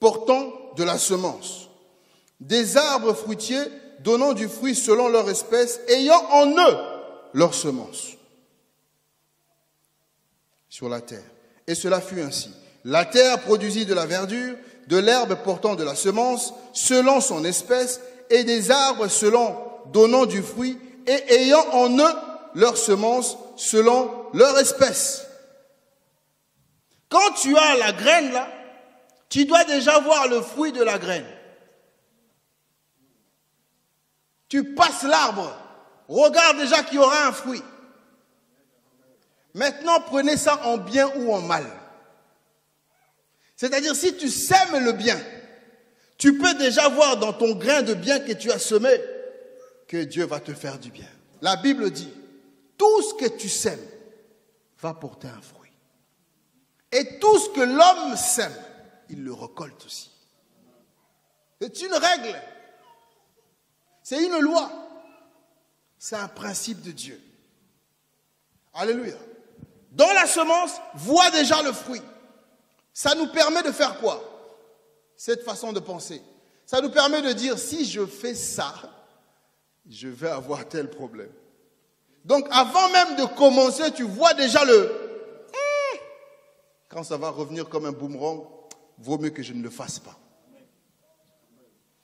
portant de la semence, des arbres fruitiers donnant du fruit selon leur espèce, ayant en eux leur semence sur la terre. Et cela fut ainsi. La terre produisit de la verdure, de l'herbe portant de la semence selon son espèce, et des arbres selon donnant du fruit, et ayant en eux leur semence selon leur espèce. Quand tu as la graine là, tu dois déjà voir le fruit de la graine. Tu passes l'arbre, regarde déjà qu'il y aura un fruit. Maintenant, prenez ça en bien ou en mal. C'est-à-dire, si tu sèmes le bien, tu peux déjà voir dans ton grain de bien que tu as semé que Dieu va te faire du bien. La Bible dit, tout ce que tu sèmes va porter un fruit. Et tout ce que l'homme sème, il le récolte aussi. C'est une règle. C'est une loi. C'est un principe de Dieu. Alléluia. Dans la semence, vois déjà le fruit. Ça nous permet de faire quoi? Cette façon de penser. Ça nous permet de dire, si je fais ça, je vais avoir tel problème. Donc avant même de commencer, tu vois déjà le... Hmm, quand ça va revenir comme un boomerang, vaut mieux que je ne le fasse pas.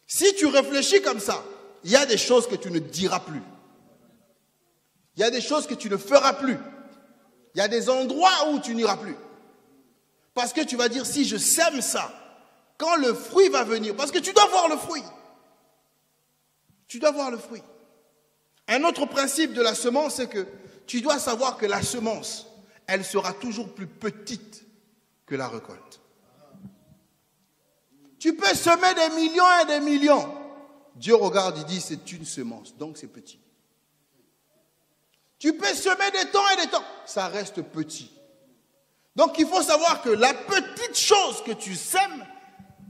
Si tu réfléchis comme ça, il y a des choses que tu ne diras plus. Il y a des choses que tu ne feras plus. Il y a des endroits où tu n'iras plus. Parce que tu vas dire, si je sème ça, quand le fruit va venir, parce que tu dois voir le fruit. Tu dois voir le fruit. Un autre principe de la semence, c'est que tu dois savoir que la semence, elle sera toujours plus petite que la récolte. Tu peux semer des millions et des millions. Dieu regarde, il dit, c'est une semence, donc c'est petit. Tu peux semer des temps et des temps, ça reste petit. Donc il faut savoir que la petite chose que tu sèmes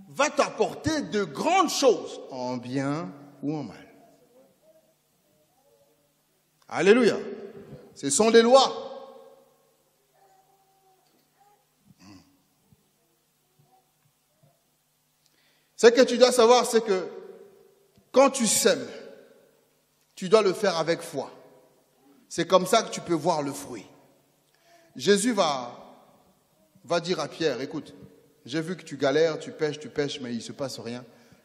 va t'apporter de grandes choses, en bien ou en mal. Alléluia. Ce sont des lois. Ce que tu dois savoir, c'est que quand tu sèmes, tu dois le faire avec foi. C'est comme ça que tu peux voir le fruit. Jésus va, va dire à Pierre, écoute, j'ai vu que tu galères, tu pêches, tu pêches, mais il ne se passe rien.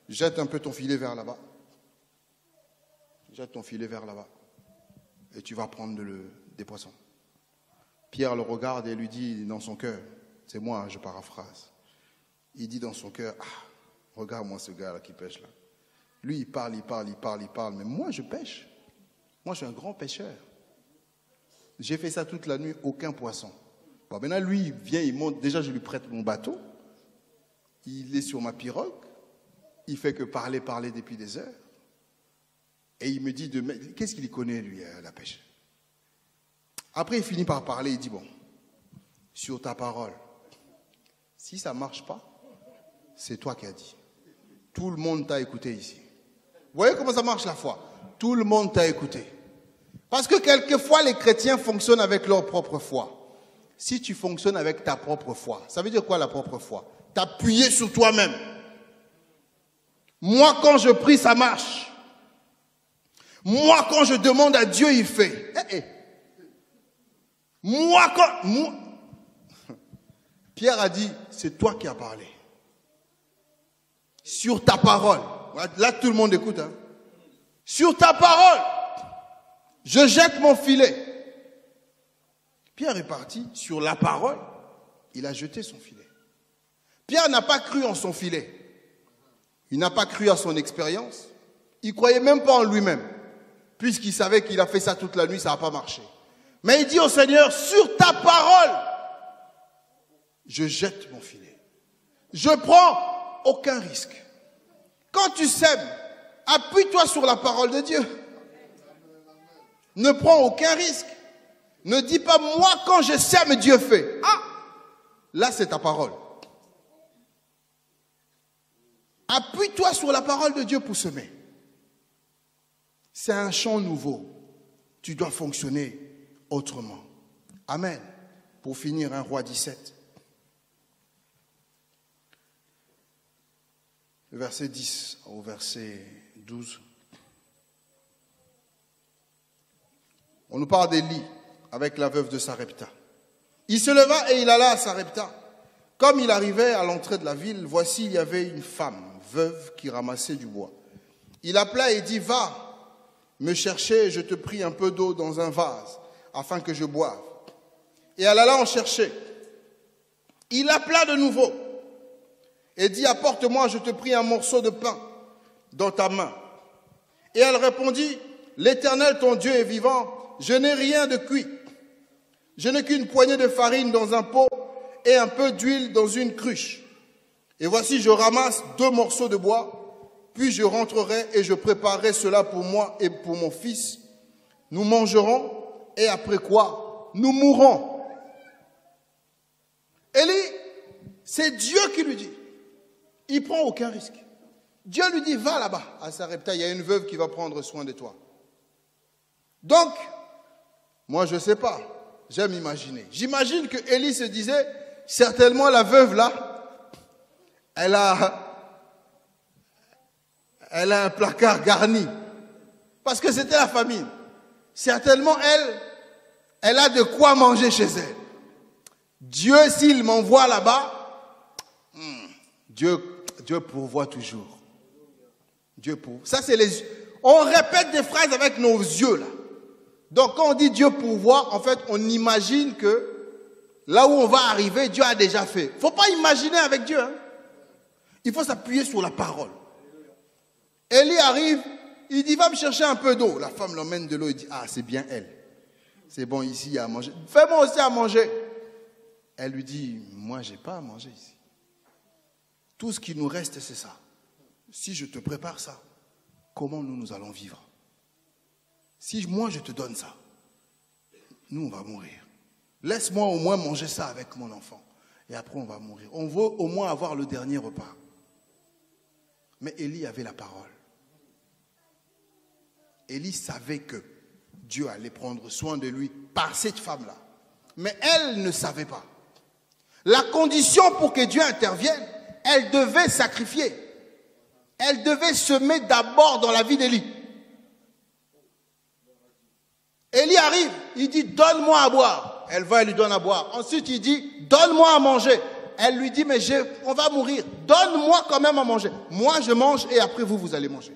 Jette un peu ton filet vers là-bas. Jette ton filet vers là-bas. Et tu vas prendre des poissons. Pierre le regarde et lui dit dans son cœur, c'est moi, je paraphrase. Il dit dans son cœur, ah, Regarde-moi ce gars-là qui pêche là. Lui, il parle, il parle, il parle, il parle. Mais moi, je pêche. Moi, je suis un grand pêcheur. J'ai fait ça toute la nuit, aucun poisson. Bon, maintenant, lui, il vient, il monte. Déjà, je lui prête mon bateau. Il est sur ma pirogue. Il fait que parler, parler depuis des heures. Et il me dit, de... qu'est-ce qu'il connaît, lui, à la pêche? Après, il finit par parler. Il dit, bon, sur ta parole, si ça ne marche pas, c'est toi qui as dit. Tout le monde t'a écouté ici. Vous voyez comment ça marche la foi? Tout le monde t'a écouté. Parce que quelquefois, les chrétiens fonctionnent avec leur propre foi. Si tu fonctionnes avec ta propre foi, ça veut dire quoi la propre foi? T'appuyer sur toi-même. Moi, quand je prie, ça marche. Moi, quand je demande à Dieu, il fait. Eh, eh. Moi, quand... Pierre a dit, c'est toi qui as parlé sur ta parole. Là, tout le monde écoute. Hein. Sur ta parole, je jette mon filet. Pierre est parti sur la parole. Il a jeté son filet. Pierre n'a pas cru en son filet. Il n'a pas cru à son expérience. Il croyait même pas en lui-même. Puisqu'il savait qu'il a fait ça toute la nuit, ça n'a pas marché. Mais il dit au Seigneur, sur ta parole, je jette mon filet. Je prends aucun risque. Quand tu sèmes, appuie-toi sur la parole de Dieu. Ne prends aucun risque. Ne dis pas, moi, quand je sème, Dieu fait. Ah, là, c'est ta parole. Appuie-toi sur la parole de Dieu pour semer. C'est un champ nouveau. Tu dois fonctionner autrement. Amen. Pour finir, un roi 17. verset 10 au verset 12. On nous parle d'Élie avec la veuve de Sarepta. Il se leva et il alla à Sarepta. Comme il arrivait à l'entrée de la ville, voici, il y avait une femme, veuve, qui ramassait du bois. Il appela et dit, va me chercher, je te prie, un peu d'eau dans un vase, afin que je boive. Et elle alla en chercher. Il appela de nouveau et dit, apporte-moi, je te prie, un morceau de pain dans ta main. Et elle répondit, l'Éternel, ton Dieu est vivant, je n'ai rien de cuit. Je n'ai qu'une poignée de farine dans un pot et un peu d'huile dans une cruche. Et voici, je ramasse deux morceaux de bois, puis je rentrerai et je préparerai cela pour moi et pour mon fils. Nous mangerons et après quoi nous mourrons. Élie, c'est Dieu qui lui dit, il prend aucun risque. Dieu lui dit, va là-bas, à Sarepta, il y a une veuve qui va prendre soin de toi. Donc, moi je ne sais pas, j'aime imaginer. J'imagine que Élie se disait, certainement la veuve là, elle a, elle a un placard garni. Parce que c'était la famine. Certainement, elle, elle a de quoi manger chez elle. Dieu, s'il m'envoie là-bas, hmm, Dieu, Dieu pourvoit toujours. Dieu pourvoit. Ça, c'est les. On répète des phrases avec nos yeux, là. Donc, quand on dit Dieu pourvoit, en fait, on imagine que là où on va arriver, Dieu a déjà fait. Il faut pas imaginer avec Dieu. Hein. Il faut s'appuyer sur la parole. Élie arrive, il dit, va me chercher un peu d'eau. La femme l'emmène de l'eau, il dit, ah, c'est bien elle. C'est bon, ici, à manger. Fais-moi aussi à manger. Elle lui dit, moi, je n'ai pas à manger ici. Tout ce qui nous reste, c'est ça. Si je te prépare ça, comment nous, nous allons vivre? Si moi, je te donne ça, nous, on va mourir. Laisse-moi au moins manger ça avec mon enfant. Et après, on va mourir. On veut au moins avoir le dernier repas. Mais Élie avait la parole. Élie savait que Dieu allait prendre soin de lui par cette femme-là. Mais elle ne savait pas. La condition pour que Dieu intervienne, elle devait sacrifier. Elle devait semer d'abord dans la vie d'Élie. Élie arrive, il dit Donne-moi à boire. Elle va, elle lui donne à boire. Ensuite, il dit Donne-moi à manger. Elle lui dit Mais on va mourir. Donne-moi quand même à manger. Moi, je mange et après vous, vous allez manger.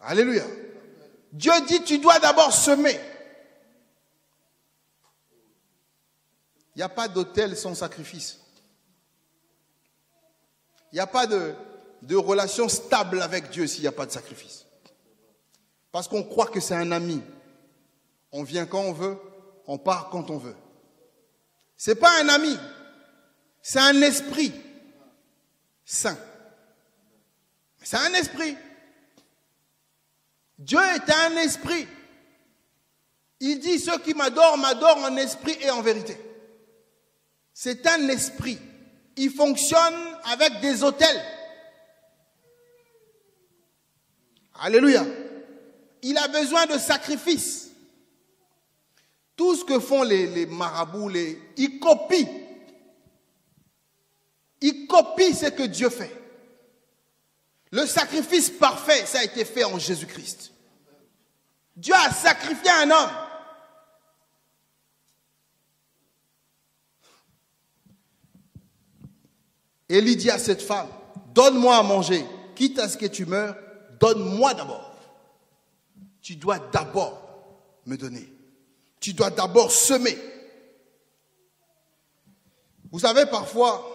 Alléluia. Dieu dit, tu dois d'abord semer. Il n'y a pas d'autel sans sacrifice. Il n'y a pas de relation stable avec Dieu s'il n'y a pas de sacrifice. Parce qu'on croit que c'est un ami. On vient quand on veut, on part quand on veut. Ce n'est pas un ami, c'est un esprit saint. C'est un esprit. Dieu est un esprit. Il dit, ceux qui m'adorent, m'adorent en esprit et en vérité. C'est un esprit. Il fonctionne avec des hôtels. Alléluia. Il a besoin de sacrifices. Tout ce que font les, marabouts, ils copient. Ils copient ce que Dieu fait. Le sacrifice parfait, ça a été fait en Jésus-Christ. Dieu a sacrifié un homme. Élie dit à cette femme, donne-moi à manger, quitte à ce que tu meurs, donne-moi d'abord. Tu dois d'abord me donner. Tu dois d'abord semer. Vous savez, parfois,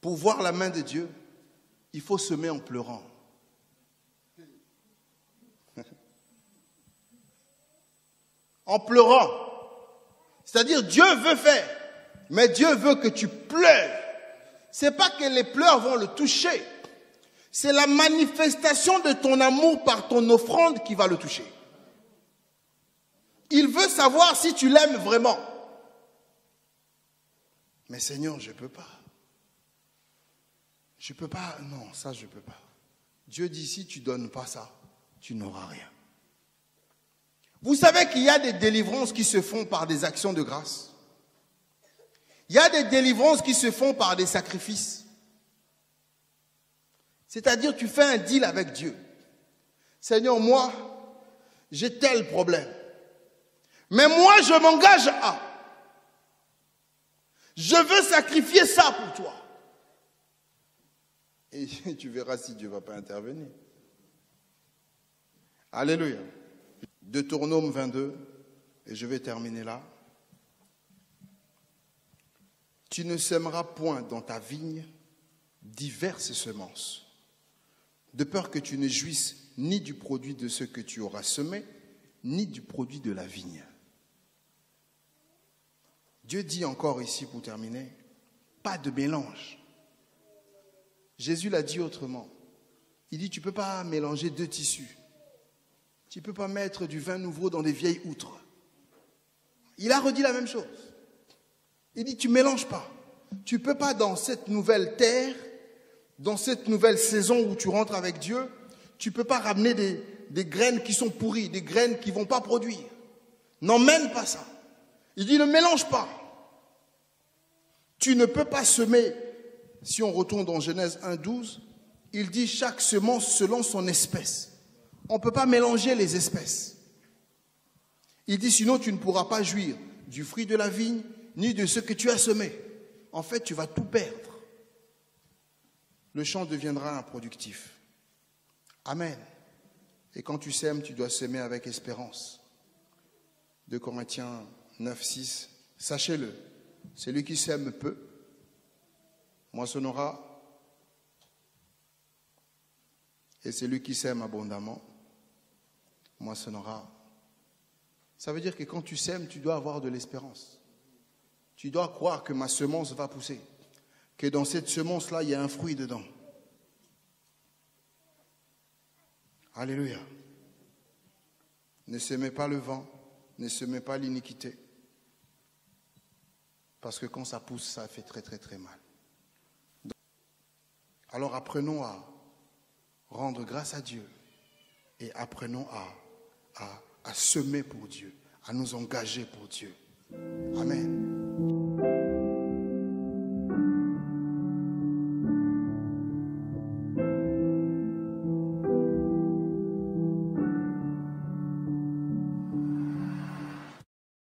pour voir la main de Dieu, il faut semer en pleurant. en pleurant. C'est-à-dire Dieu veut faire, mais Dieu veut que tu pleures. C'est pas que les pleurs vont le toucher. C'est la manifestation de ton amour par ton offrande qui va le toucher. Il veut savoir si tu l'aimes vraiment. Mais Seigneur, je ne peux pas. Je ne peux pas, non, ça je ne peux pas. Dieu dit, si tu ne donnes pas ça, tu n'auras rien. Vous savez qu'il y a des délivrances qui se font par des actions de grâce. Il y a des délivrances qui se font par des sacrifices. C'est-à-dire, tu fais un deal avec Dieu. Seigneur, moi, j'ai tel problème. Mais moi, je m'engage à. Je veux sacrifier ça pour toi. Et tu verras si Dieu ne va pas intervenir. Alléluia. Deutéronome 22, et je vais terminer là. Tu ne sèmeras point dans ta vigne diverses semences, de peur que tu ne jouisses ni du produit de ce que tu auras semé, ni du produit de la vigne. Dieu dit encore ici pour terminer, pas de mélange. Jésus l'a dit autrement. Il dit, tu ne peux pas mélanger deux tissus. Tu ne peux pas mettre du vin nouveau dans des vieilles outres. Il a redit la même chose. Il dit, tu ne mélanges pas. Tu ne peux pas dans cette nouvelle terre, dans cette nouvelle saison où tu rentres avec Dieu, tu ne peux pas ramener des, graines qui sont pourries, des graines qui ne vont pas produire. N'emmène pas ça. Il dit, ne mélange pas. Tu ne peux pas semer si on retourne dans Genèse 1.12, il dit chaque semence selon son espèce. On ne peut pas mélanger les espèces. Il dit sinon tu ne pourras pas jouir du fruit de la vigne, ni de ce que tu as semé. En fait, tu vas tout perdre. Le champ deviendra improductif. Amen. Et quand tu sèmes, tu dois semer avec espérance. De Corinthiens 9, 6. Sachez-le, celui qui sème peu, moissonnera, et celui qui sème abondamment, moissonnera. Ça veut dire que quand tu sèmes, tu dois avoir de l'espérance. Tu dois croire que ma semence va pousser, que dans cette semence-là, il y a un fruit dedans. Alléluia. Ne semez pas le vent, ne semez pas l'iniquité. Parce que quand ça pousse, ça fait très très très mal. Alors apprenons à rendre grâce à Dieu et apprenons à, semer pour Dieu, à nous engager pour Dieu. Amen.